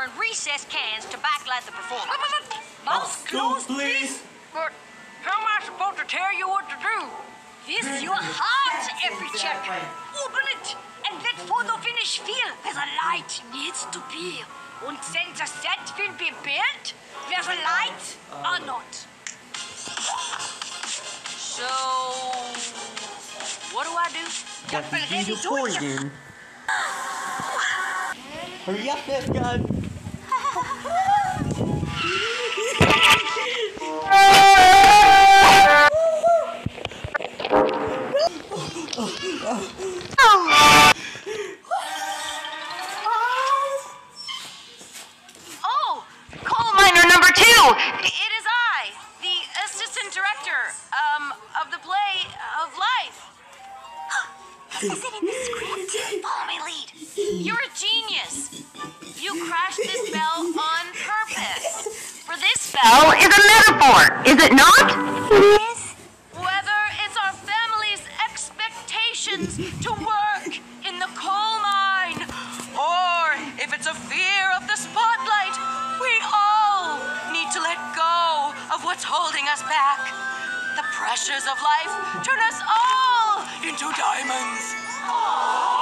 or in recess cans to backlight the performance. Mouth closed, please. But how am I supposed to tell you what to do? This is your heart, every check. Open it and let Photo Finish feel where the light needs to be. Und since the set will be built, where the lights are not. So, what do I do? Got the video poison. Hurry up, F gun. Oh, coal miner number two. It is I, the assistant director, um, of the play of life. Is it in the script? Follow my lead. You're a genius. You crashed this bell on purpose. For this bell is a metaphor, is it not? Expectations to work in the coal mine, or if it's a fear of the spotlight, we all need to let go of what's holding us back. The pressures of life turn us all into diamonds.